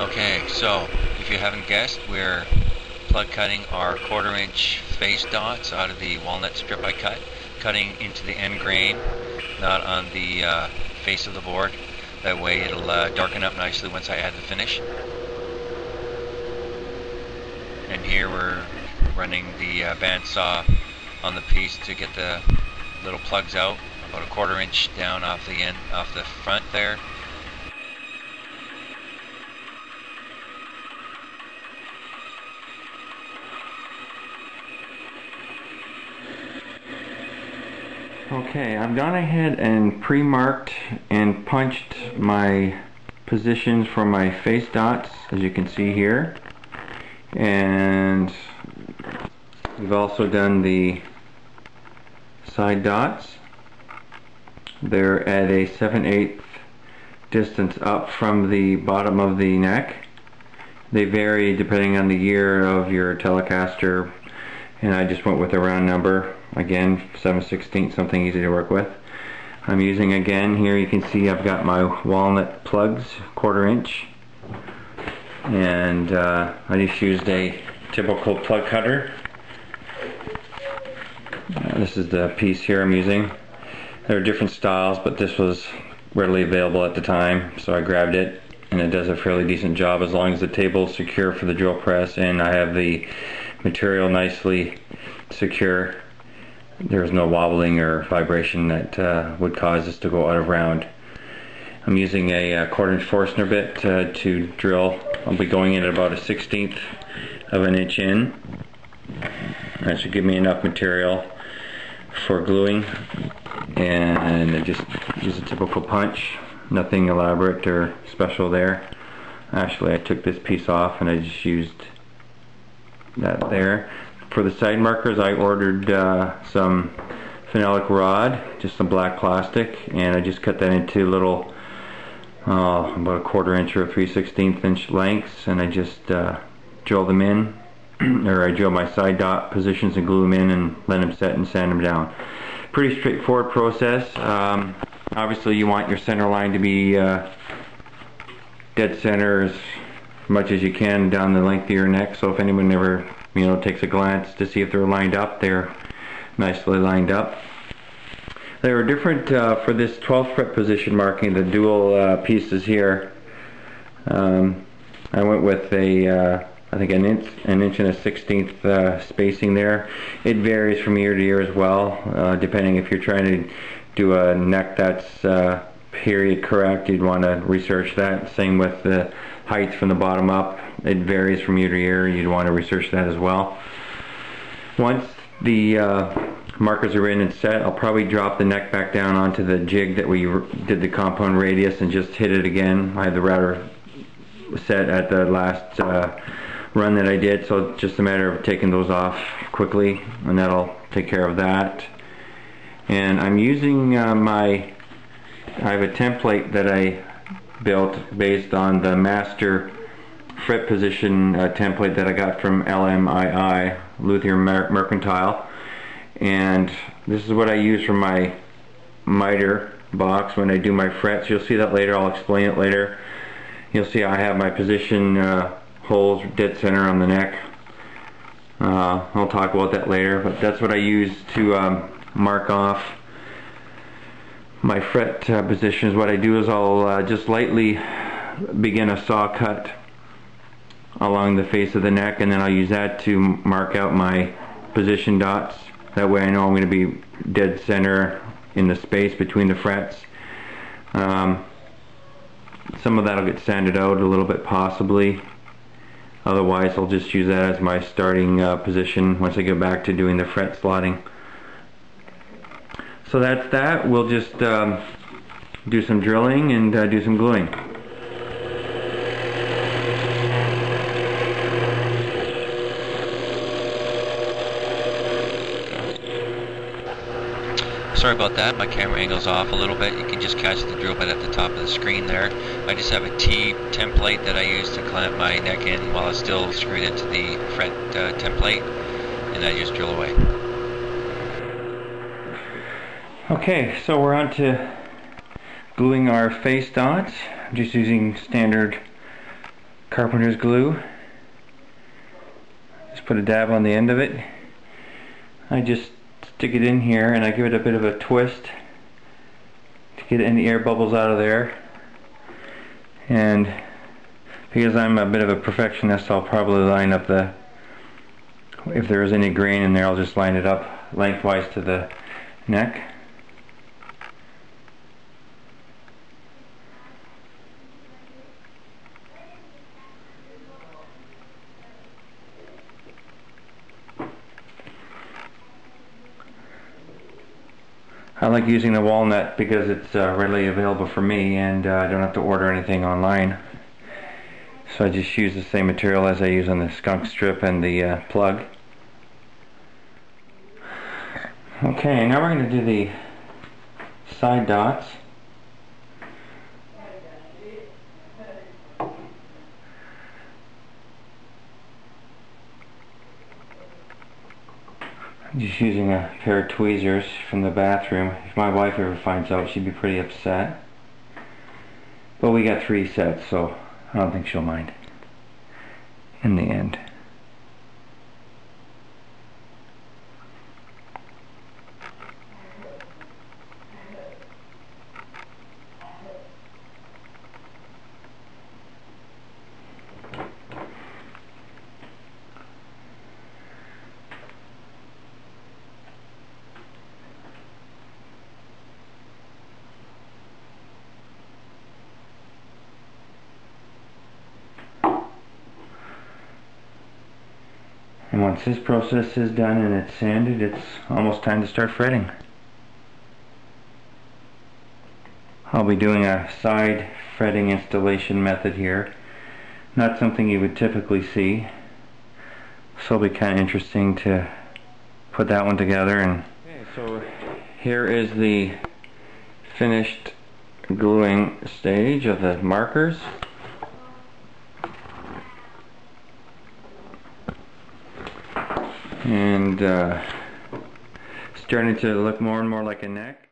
Okay, so if you haven't guessed, we're plug cutting our quarter inch face dots out of the walnut strip I cut, cutting into the end grain, not on the uh, face of the board. That way it'll uh, darken up nicely once I add the finish. And here we're running the uh, bandsaw on the piece to get the little plugs out, about a quarter inch down off the end, off the front there. Okay, I've gone ahead and pre-marked and punched my positions for my face dots, as you can see here. And we've also done the side dots. They're at a 7 8 distance up from the bottom of the neck. They vary depending on the year of your Telecaster and I just went with a round number again 7 16 something easy to work with. I'm using again here you can see I've got my walnut plugs quarter inch. And uh, I just used a typical plug cutter. Uh, this is the piece here I'm using. There are different styles but this was readily available at the time so I grabbed it and it does a fairly decent job as long as the table is secure for the drill press and I have the material nicely secure. There's no wobbling or vibration that uh, would cause this to go out of round. I'm using a, a uh, quarter inch Forstner bit uh, to drill. I'll be going in at about a 16th of an inch in. That should give me enough material for gluing and I just use a typical punch nothing elaborate or special there actually I took this piece off and I just used that there. For the side markers I ordered uh, some phenolic rod, just some black plastic, and I just cut that into little uh, about a quarter inch or 3 16th inch lengths and I just uh, drill them in or I drill my side dot positions and glue them in and let them set and sand them down. Pretty straightforward process. Um, obviously you want your center line to be uh, dead center as much as you can down the length of your neck. So if anyone ever, you know, takes a glance to see if they're lined up, they're nicely lined up. There are different, uh, for this 12th fret position marking, the dual uh, pieces here. Um, I went with a, uh, I think an inch, an inch and a sixteenth uh, spacing there. It varies from year to year as well, uh, depending if you're trying to do a neck that's uh, period correct, you'd want to research that. Same with the height from the bottom up. It varies from year to year. You'd want to research that as well. Once the uh, markers are in and set, I'll probably drop the neck back down onto the jig that we did the compound radius and just hit it again. I had the router set at the last uh, run that I did, so it's just a matter of taking those off quickly, and that'll take care of that. And I'm using uh, my I have a template that I built based on the master fret position uh, template that I got from LMII, Luthier Mer Mercantile. And this is what I use for my miter box when I do my frets. You'll see that later, I'll explain it later. You'll see I have my position uh, holes dead center on the neck. Uh, I'll talk about that later, but that's what I use to um, mark off my fret uh, positions, what I do is I'll uh, just lightly begin a saw cut along the face of the neck and then I'll use that to mark out my position dots. That way I know I'm going to be dead center in the space between the frets. Um, some of that will get sanded out a little bit possibly. Otherwise I'll just use that as my starting uh, position once I get back to doing the fret slotting. So that's that. We'll just um, do some drilling and uh, do some gluing. Sorry about that, my camera angle's off a little bit. You can just catch the drill bit at the top of the screen there. I just have a T template that I use to clamp my neck in while it's still screwed into the fret uh, template, and I just drill away. Okay, so we're on to gluing our face dots. I'm just using standard carpenter's glue. Just put a dab on the end of it. I just stick it in here and I give it a bit of a twist to get any air bubbles out of there. And because I'm a bit of a perfectionist, I'll probably line up the, if there is any grain in there, I'll just line it up lengthwise to the neck. I like using the walnut because it's uh, readily available for me and uh, I don't have to order anything online. So I just use the same material as I use on the skunk strip and the uh, plug. Okay, now we're going to do the side dots. Just using a pair of tweezers from the bathroom. If my wife ever finds out, she'd be pretty upset. But we got three sets, so I don't think she'll mind. In the end. And once this process is done and it's sanded, it's almost time to start fretting. I'll be doing a side fretting installation method here. Not something you would typically see. So it'll be kind of interesting to put that one together. And okay, so here is the finished gluing stage of the markers. And uh, starting to look more and more like a neck.